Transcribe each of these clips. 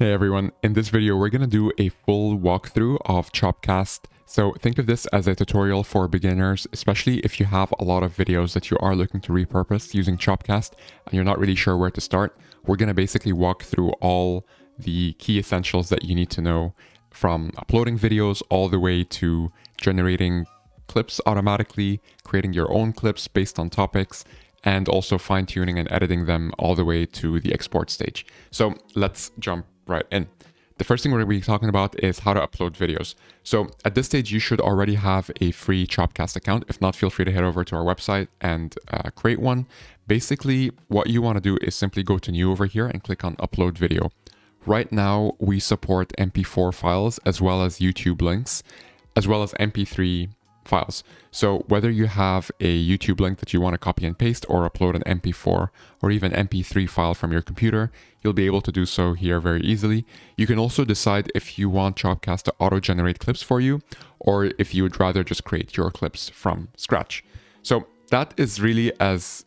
Hey everyone, in this video we're going to do a full walkthrough of Chopcast. So think of this as a tutorial for beginners, especially if you have a lot of videos that you are looking to repurpose using Chopcast and you're not really sure where to start. We're going to basically walk through all the key essentials that you need to know from uploading videos all the way to generating clips automatically, creating your own clips based on topics, and also fine tuning and editing them all the way to the export stage. So let's jump right in. The first thing we're going to be talking about is how to upload videos. So at this stage, you should already have a free Chopcast account. If not, feel free to head over to our website and uh, create one. Basically, what you want to do is simply go to new over here and click on upload video. Right now, we support MP4 files as well as YouTube links, as well as MP3 files. So whether you have a YouTube link that you want to copy and paste or upload an MP4 or even MP3 file from your computer, you'll be able to do so here very easily. You can also decide if you want Chopcast to auto-generate clips for you or if you would rather just create your clips from scratch. So that is really as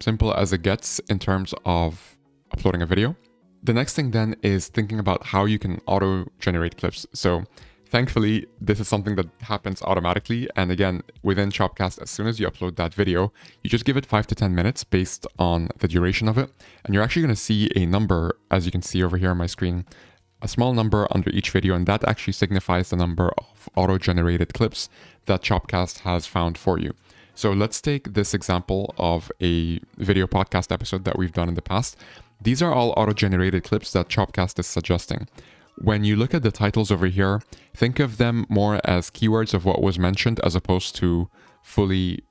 simple as it gets in terms of uploading a video. The next thing then is thinking about how you can auto-generate clips. So Thankfully, this is something that happens automatically. And again, within Chopcast, as soon as you upload that video, you just give it 5 to 10 minutes based on the duration of it. And you're actually going to see a number, as you can see over here on my screen, a small number under each video. And that actually signifies the number of auto-generated clips that Chopcast has found for you. So let's take this example of a video podcast episode that we've done in the past. These are all auto-generated clips that Chopcast is suggesting. When you look at the titles over here, think of them more as keywords of what was mentioned as opposed to fully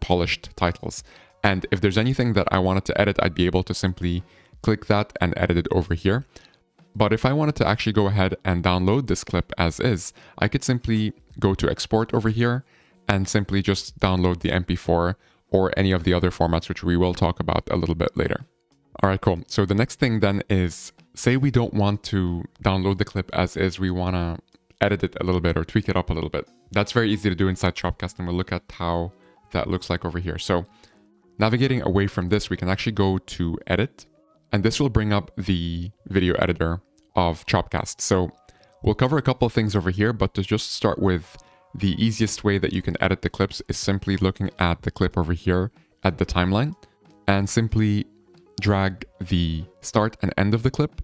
polished titles. And if there's anything that I wanted to edit, I'd be able to simply click that and edit it over here. But if I wanted to actually go ahead and download this clip as is, I could simply go to export over here and simply just download the MP4 or any of the other formats, which we will talk about a little bit later. All right, cool. So the next thing then is say we don't want to download the clip as is, we want to edit it a little bit or tweak it up a little bit. That's very easy to do inside Chopcast and we'll look at how that looks like over here. So navigating away from this, we can actually go to edit and this will bring up the video editor of Chopcast. So we'll cover a couple of things over here, but to just start with the easiest way that you can edit the clips is simply looking at the clip over here at the timeline and simply drag the start and end of the clip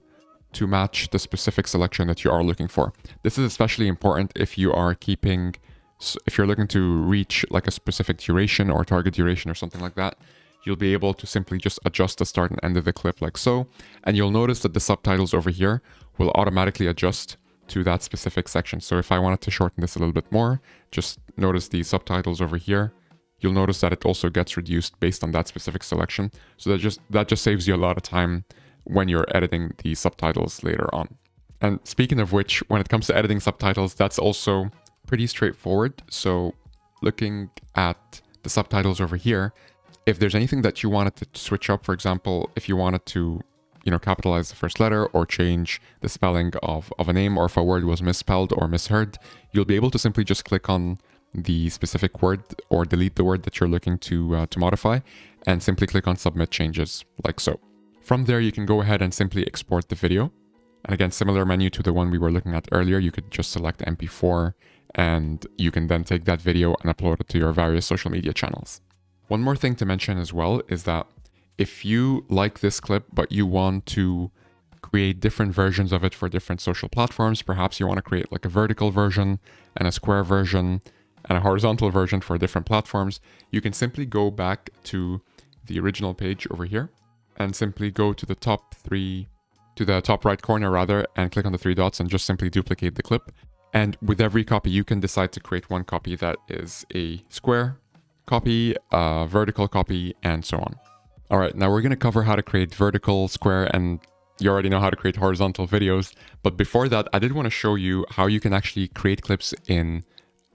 to match the specific selection that you are looking for. This is especially important if you are keeping, if you're looking to reach like a specific duration or target duration or something like that, you'll be able to simply just adjust the start and end of the clip like so. And you'll notice that the subtitles over here will automatically adjust to that specific section. So if I wanted to shorten this a little bit more, just notice the subtitles over here you'll notice that it also gets reduced based on that specific selection. So that just that just saves you a lot of time when you're editing the subtitles later on. And speaking of which, when it comes to editing subtitles, that's also pretty straightforward. So looking at the subtitles over here, if there's anything that you wanted to switch up, for example, if you wanted to, you know, capitalize the first letter or change the spelling of, of a name or if a word was misspelled or misheard, you'll be able to simply just click on the specific word or delete the word that you're looking to, uh, to modify and simply click on submit changes like so. From there, you can go ahead and simply export the video. And again, similar menu to the one we were looking at earlier, you could just select MP4 and you can then take that video and upload it to your various social media channels. One more thing to mention as well is that if you like this clip, but you want to create different versions of it for different social platforms, perhaps you want to create like a vertical version and a square version and a horizontal version for different platforms, you can simply go back to the original page over here and simply go to the top three, to the top right corner rather, and click on the three dots and just simply duplicate the clip. And with every copy, you can decide to create one copy that is a square copy, a vertical copy, and so on. All right, now we're going to cover how to create vertical, square, and you already know how to create horizontal videos. But before that, I did want to show you how you can actually create clips in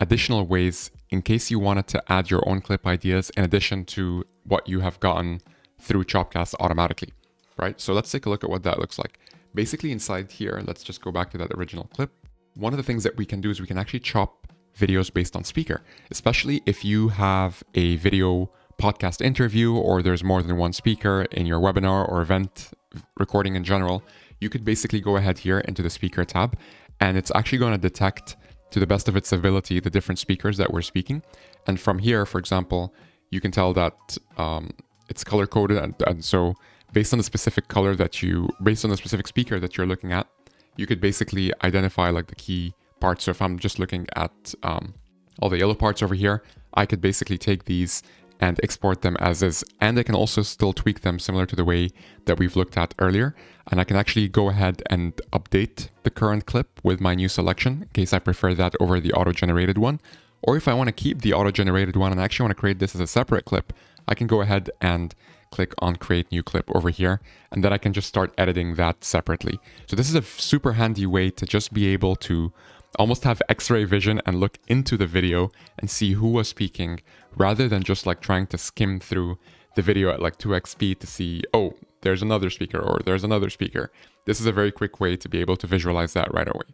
additional ways in case you wanted to add your own clip ideas in addition to what you have gotten through Chopcast automatically, right? So let's take a look at what that looks like. Basically inside here, let's just go back to that original clip. One of the things that we can do is we can actually chop videos based on speaker, especially if you have a video podcast interview or there's more than one speaker in your webinar or event recording in general, you could basically go ahead here into the speaker tab and it's actually going to detect to the best of its ability the different speakers that we're speaking. And from here, for example, you can tell that um, it's color coded. And, and so based on the specific color that you, based on the specific speaker that you're looking at, you could basically identify like the key parts. So if I'm just looking at um, all the yellow parts over here, I could basically take these and export them as is. And I can also still tweak them similar to the way that we've looked at earlier. And I can actually go ahead and update the current clip with my new selection in case I prefer that over the auto-generated one. Or if I want to keep the auto-generated one and actually want to create this as a separate clip, I can go ahead and click on create new clip over here and then I can just start editing that separately. So this is a super handy way to just be able to almost have x-ray vision and look into the video and see who was speaking rather than just like trying to skim through the video at like 2x speed to see, oh, there's another speaker or there's another speaker. This is a very quick way to be able to visualize that right away.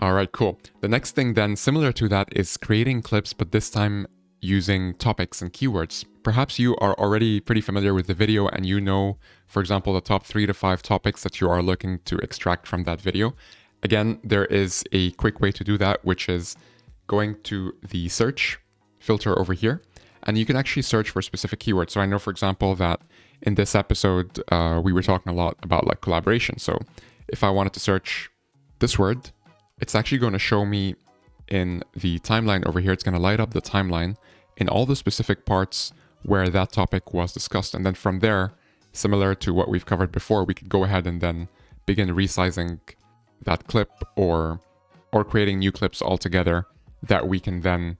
All right, cool. The next thing then, similar to that, is creating clips, but this time using topics and keywords. Perhaps you are already pretty familiar with the video and you know, for example, the top three to five topics that you are looking to extract from that video. Again, there is a quick way to do that, which is going to the search filter over here, and you can actually search for specific keywords. So I know, for example, that in this episode, uh, we were talking a lot about like collaboration. So if I wanted to search this word, it's actually going to show me in the timeline over here. It's going to light up the timeline in all the specific parts where that topic was discussed. And then from there, similar to what we've covered before, we could go ahead and then begin resizing that clip or or creating new clips altogether that we can then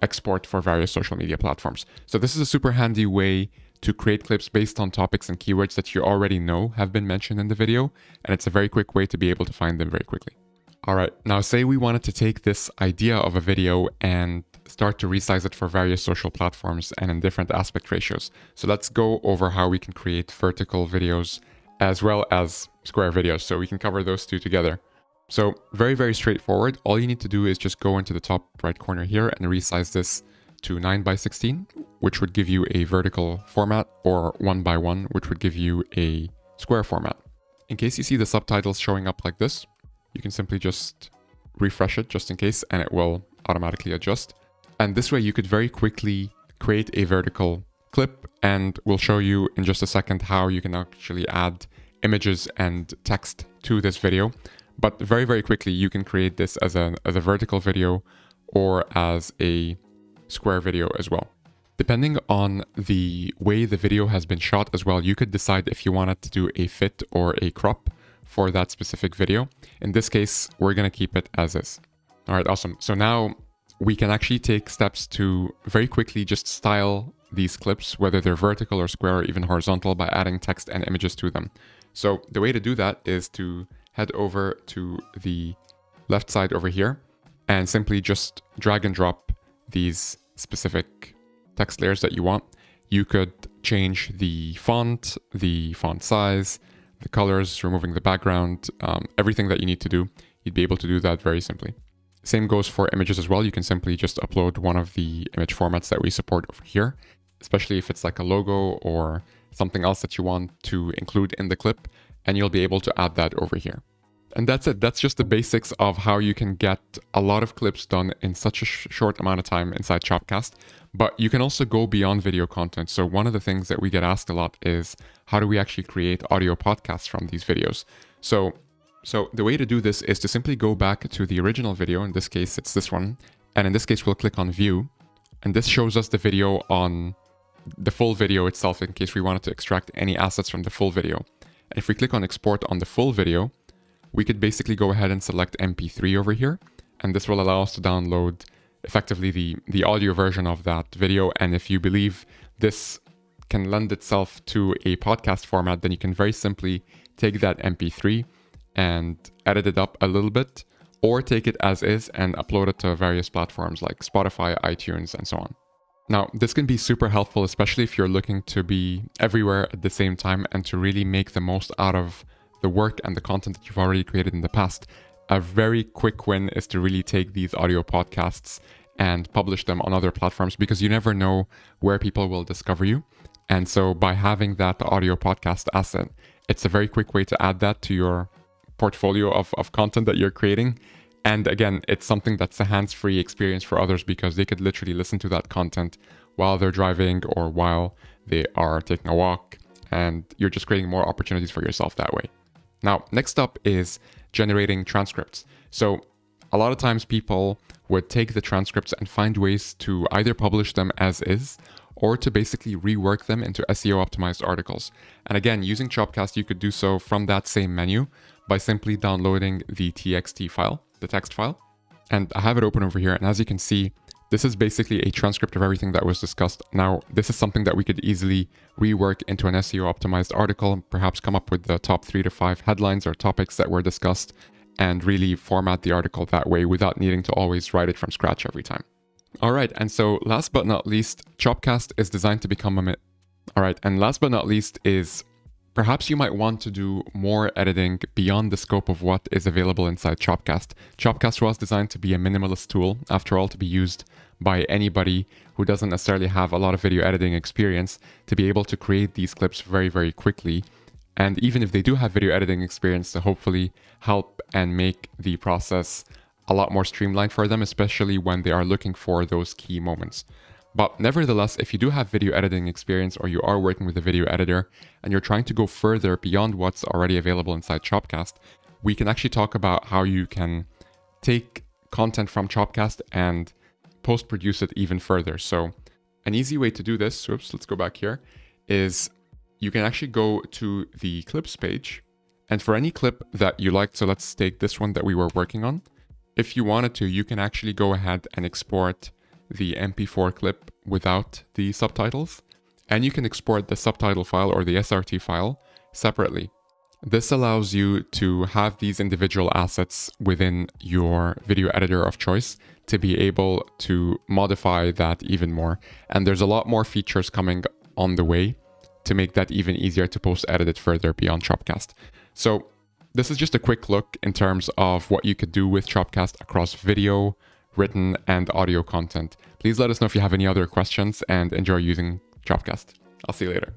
export for various social media platforms. So this is a super handy way to create clips based on topics and keywords that you already know have been mentioned in the video, and it's a very quick way to be able to find them very quickly. All right, now say we wanted to take this idea of a video and start to resize it for various social platforms and in different aspect ratios. So let's go over how we can create vertical videos as well as square videos. So we can cover those two together. So very, very straightforward. All you need to do is just go into the top right corner here and resize this to 9 by 16, which would give you a vertical format, or 1 by 1, which would give you a square format. In case you see the subtitles showing up like this, you can simply just refresh it just in case, and it will automatically adjust. And this way you could very quickly create a vertical clip, and we'll show you in just a second how you can actually add images and text to this video. But very, very quickly, you can create this as a, as a vertical video or as a square video as well. Depending on the way the video has been shot as well, you could decide if you wanted to do a fit or a crop for that specific video. In this case, we're to keep it as is. All right, awesome. So now we can actually take steps to very quickly just style these clips, whether they're vertical or square or even horizontal by adding text and images to them. So the way to do that is to head over to the left side over here and simply just drag and drop these specific text layers that you want. You could change the font, the font size, the colors, removing the background, um, everything that you need to do. You'd be able to do that very simply. Same goes for images as well. You can simply just upload one of the image formats that we support over here, especially if it's like a logo or something else that you want to include in the clip and you'll be able to add that over here. And that's it. That's just the basics of how you can get a lot of clips done in such a sh short amount of time inside Chopcast. But you can also go beyond video content. So one of the things that we get asked a lot is how do we actually create audio podcasts from these videos? So so the way to do this is to simply go back to the original video. In this case, it's this one. And in this case, we'll click on view. And this shows us the video on the full video itself in case we wanted to extract any assets from the full video. And if we click on export on the full video, we could basically go ahead and select MP3 over here. And this will allow us to download effectively the, the audio version of that video. And if you believe this can lend itself to a podcast format, then you can very simply take that MP3 and edit it up a little bit, or take it as is and upload it to various platforms like Spotify, iTunes, and so on. Now, this can be super helpful, especially if you're looking to be everywhere at the same time and to really make the most out of the work and the content that you've already created in the past. A very quick win is to really take these audio podcasts and publish them on other platforms because you never know where people will discover you. And so by having that audio podcast asset, it's a very quick way to add that to your portfolio of, of content that you're creating. And again, it's something that's a hands free experience for others because they could literally listen to that content while they're driving or while they are taking a walk. And you're just creating more opportunities for yourself that way. Now, next up is generating transcripts. So, a lot of times people would take the transcripts and find ways to either publish them as is or to basically rework them into SEO optimized articles. And again, using Chopcast, you could do so from that same menu by simply downloading the TXT file, the text file. And I have it open over here. And as you can see, this is basically a transcript of everything that was discussed. Now, this is something that we could easily rework into an SEO optimized article, and perhaps come up with the top three to five headlines or topics that were discussed and really format the article that way without needing to always write it from scratch every time. All right, and so last but not least, Chopcast is designed to become a... All right, and last but not least is perhaps you might want to do more editing beyond the scope of what is available inside Chopcast. Chopcast was designed to be a minimalist tool, after all, to be used by anybody who doesn't necessarily have a lot of video editing experience to be able to create these clips very, very quickly. And even if they do have video editing experience, to hopefully help and make the process a lot more streamlined for them, especially when they are looking for those key moments. But nevertheless, if you do have video editing experience or you are working with a video editor and you're trying to go further beyond what's already available inside Chopcast, we can actually talk about how you can take content from Chopcast and post produce it even further. So, an easy way to do this, whoops, let's go back here, is you can actually go to the clips page. And for any clip that you like, so let's take this one that we were working on. If you wanted to, you can actually go ahead and export the MP4 clip without the subtitles. And you can export the subtitle file or the SRT file separately. This allows you to have these individual assets within your video editor of choice to be able to modify that even more. And there's a lot more features coming on the way to make that even easier to post edit it further beyond Chopcast. So this is just a quick look in terms of what you could do with Chopcast across video, written, and audio content. Please let us know if you have any other questions and enjoy using Chopcast. I'll see you later.